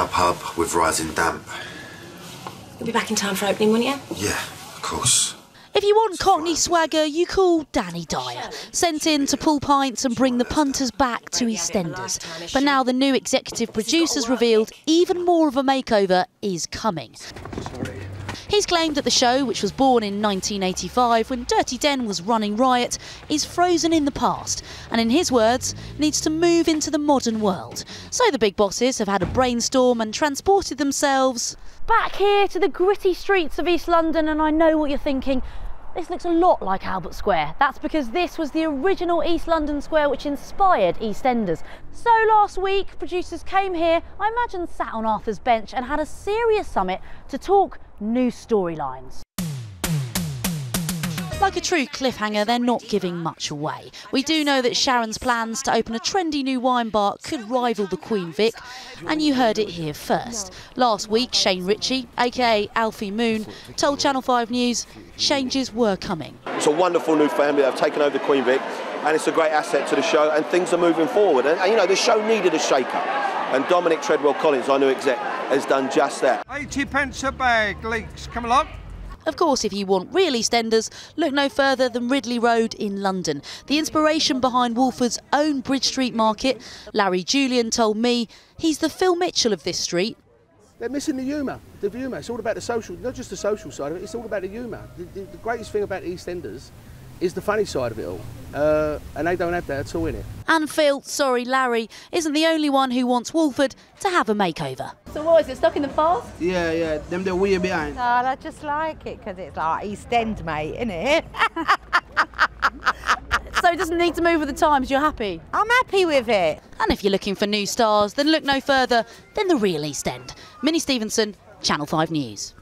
our pub with rising damp. You'll be back in time for opening, won't you? Yeah, of course. If you want Cockney swagger, you call Danny Dyer, sent in to pull pints and bring the punters back to EastEnders. But now the new executive producer's revealed even more of a makeover is coming. He's claimed that the show, which was born in 1985 when Dirty Den was running riot, is frozen in the past and, in his words, needs to move into the modern world. So the big bosses have had a brainstorm and transported themselves back here to the gritty streets of East London. And I know what you're thinking. This looks a lot like Albert Square. That's because this was the original East London Square which inspired EastEnders. So last week, producers came here, I imagine sat on Arthur's bench and had a serious summit to talk new storylines. Like a true cliffhanger, they're not giving much away. We do know that Sharon's plans to open a trendy new wine bar could rival the Queen Vic, and you heard it here first. Last week, Shane Richie, aka Alfie Moon, told Channel 5 News changes were coming. It's a wonderful new family that have taken over the Queen Vic, and it's a great asset to the show, and things are moving forward. And, and you know, the show needed a shake-up, and Dominic Treadwell Collins, our new exec, has done just that. 80 pence a bag, leaks. Come along. Of course, if you want real EastEnders, look no further than Ridley Road in London. The inspiration behind Walford's own Bridge Street Market, Larry Julian told me he's the Phil Mitchell of this street. They're missing the humour, the humour. It's all about the social, not just the social side of it, it's all about the humour. The, the, the greatest thing about EastEnders is the funny side of it all. Uh, and they don't have that at all in it. And Phil, sorry, Larry, isn't the only one who wants Walford to have a makeover. So what, is it stuck in the past? Yeah, yeah, them the way behind. Oh, I just like it because it's like East End, mate, isn't it? so it doesn't need to move with the times, you're happy? I'm happy with it. And if you're looking for new stars, then look no further than the real East End. Minnie Stevenson, Channel 5 News.